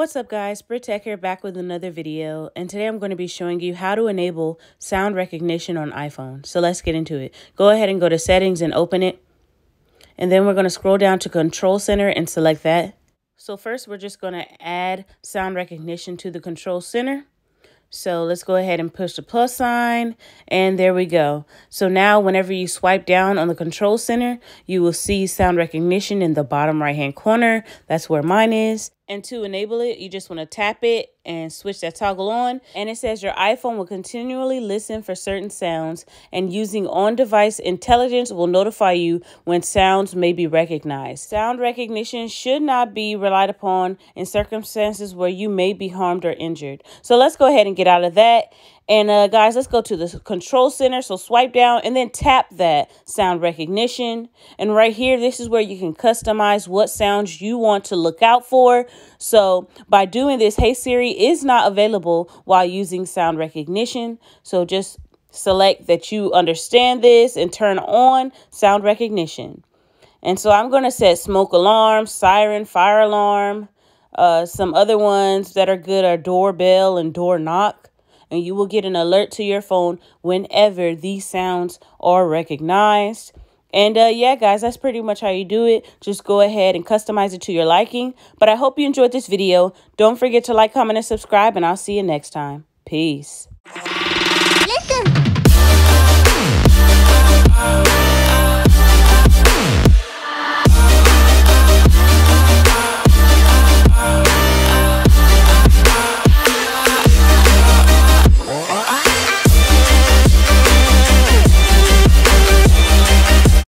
What's up guys, Britt Tech here back with another video and today I'm going to be showing you how to enable sound recognition on iPhone. So let's get into it. Go ahead and go to settings and open it and then we're going to scroll down to control center and select that. So first we're just going to add sound recognition to the control center. So let's go ahead and push the plus sign and there we go. So now whenever you swipe down on the control center, you will see sound recognition in the bottom right hand corner. That's where mine is. And to enable it, you just want to tap it and switch that toggle on. And it says your iPhone will continually listen for certain sounds and using on-device intelligence will notify you when sounds may be recognized. Sound recognition should not be relied upon in circumstances where you may be harmed or injured. So let's go ahead and get out of that and uh, guys, let's go to the control center. So swipe down and then tap that sound recognition. And right here, this is where you can customize what sounds you want to look out for. So by doing this, Hey Siri is not available while using sound recognition. So just select that you understand this and turn on sound recognition. And so I'm going to set smoke alarm, siren, fire alarm. Uh, some other ones that are good are doorbell and door knock and you will get an alert to your phone whenever these sounds are recognized. And uh, yeah, guys, that's pretty much how you do it. Just go ahead and customize it to your liking. But I hope you enjoyed this video. Don't forget to like, comment, and subscribe, and I'll see you next time. Peace.